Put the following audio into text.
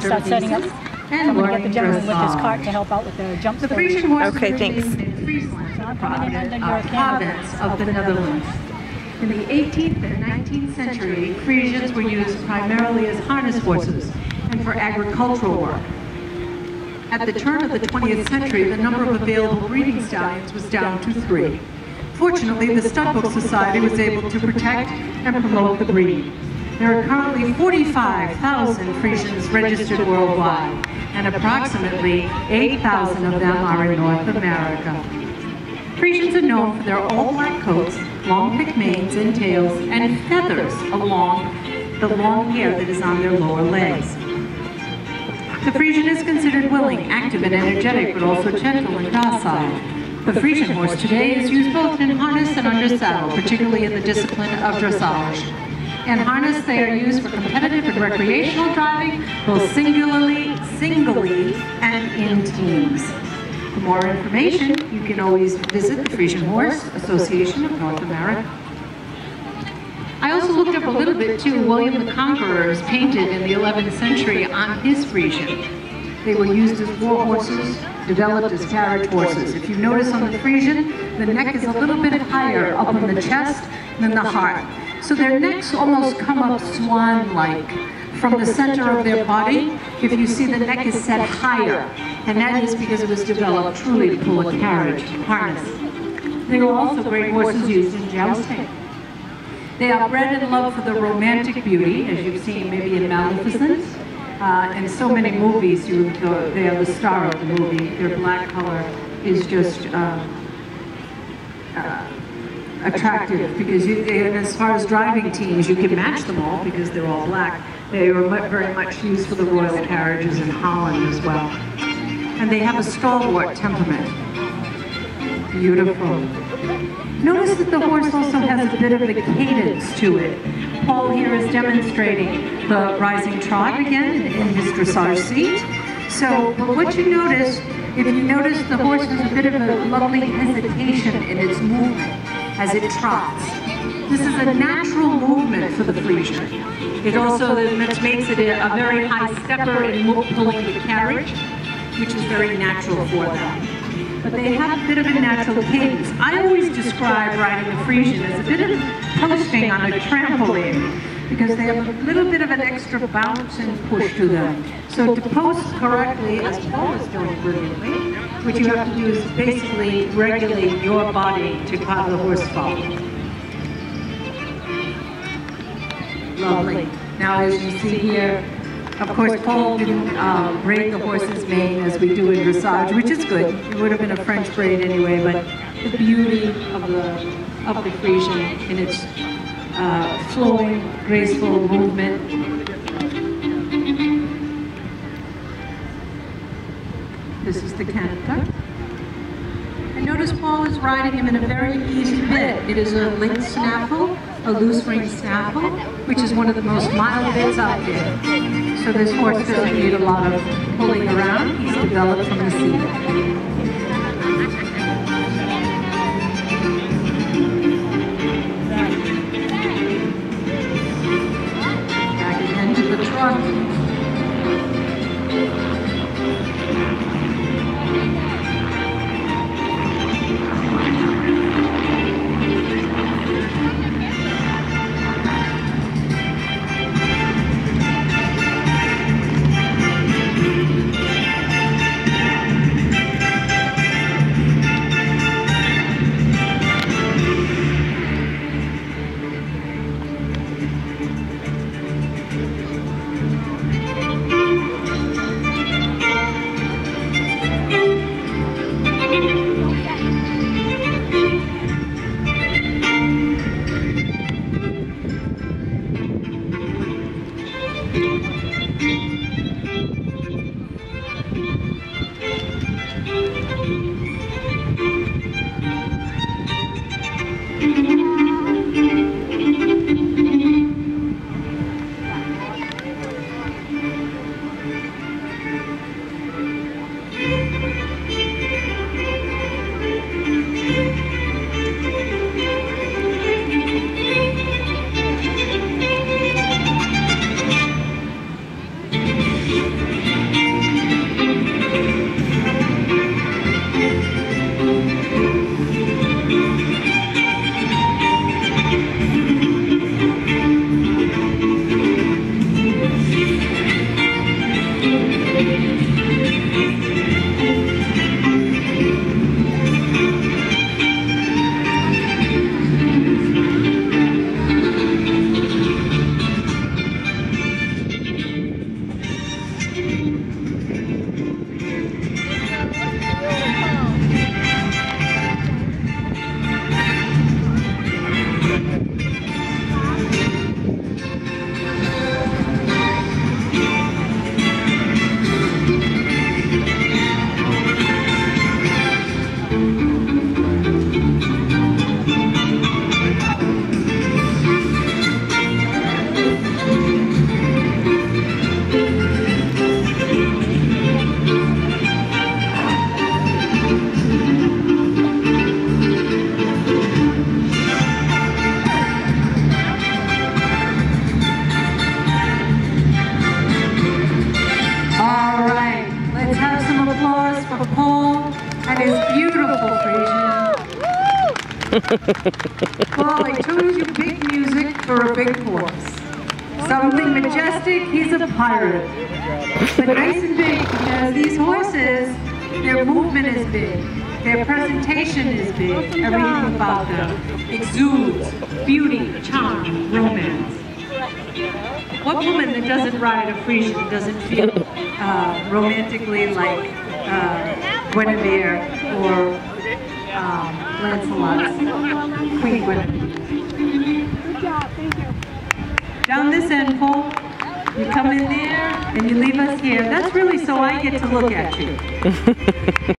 Start setting up. and I'm gonna get the gentleman with his cart to help out with the jump The story. Horse Okay, was thanks. originated in Friesland, I'm coming in under a province of the Netherlands. In the 18th and 19th century, Friesians were used primarily as harness horses and for agricultural work. At the turn of the 20th century, the number of available breeding stallions was down to three. Fortunately, the Studbook Society was able to protect and promote the breed. There are currently 45,000 Friesians registered worldwide, and approximately 8,000 of them are in North America. Friesians are known for their all-black coats, long thick manes and tails, and feathers along the long hair that is on their lower legs. The Friesian is considered willing, active, and energetic, but also gentle and docile. The Friesian horse today is used both in harness and under saddle, particularly in the discipline of dressage. In harness, they are used for competitive and recreational driving, both singularly, singly, and in teams. For more information, you can always visit the Friesian Horse Association of North America. I also looked up a little bit too. William the Conqueror is painted in the 11th century on his Friesian. They were used as war horses, developed as carriage horses. If you notice on the Friesian, the neck is a little bit higher up on the chest than the heart. So their necks almost come up swan-like from the center of their body. If you see the neck is set higher, and that is because it was developed truly to pull a carriage harness. They were also great horses used in jousting. They are bred in love for the romantic beauty, as you've seen maybe in Maleficent. Uh, in so many movies, you, the, they are the star of the movie. Their black color is just uh, uh, attractive because you, and as far as driving teams, you can match them all because they're all black. They were very much used for the royal carriages in Holland as well. And they have a stalwart temperament. Beautiful. Notice that the horse also has a bit of a cadence to it. Paul here is demonstrating the rising trot again in, his dressage seat. So, what you notice, if you notice the horse has a bit of a lovely hesitation in its movement as it trots. This is a natural movement for the Friesian. It also makes it a, a very high stepper in pulling the carriage, which is very natural for them but they have a bit of a natural cadence. I always describe riding a Friesian as a bit of posting on a trampoline because they have a little bit of an extra bounce and push to them. So to post correctly, as Paul is doing brilliantly, what you have to do is basically regulate your body to cause the horse fall. Lovely. Now, as you see here, of course, Paul didn't uh, braid the horse's mane as we do in dressage, which is good. It would have been a French braid anyway, but the beauty of the of the Friesian in its uh, flowing, graceful movement. This is the canter. And notice Paul is riding him in a very easy bit. It is a linked snaffle, a loose ring snaffle, which is one of the most mild bits out there. So this horse doesn't need a lot of pulling around. He's developed from the seat. Paul, I chose you big music for a big horse. Something majestic, he's a pirate. But nice and big because these horses, their movement is big. Their presentation is big. Everything about them exudes beauty, charm, romance. What woman that doesn't ride a Friesian doesn't feel uh, romantically like uh, Guinevere or um, Lancelot's Guinevere? Good job, thank you. Down this end, Paul, you come in there and you leave us here. That's really so I get to look at you.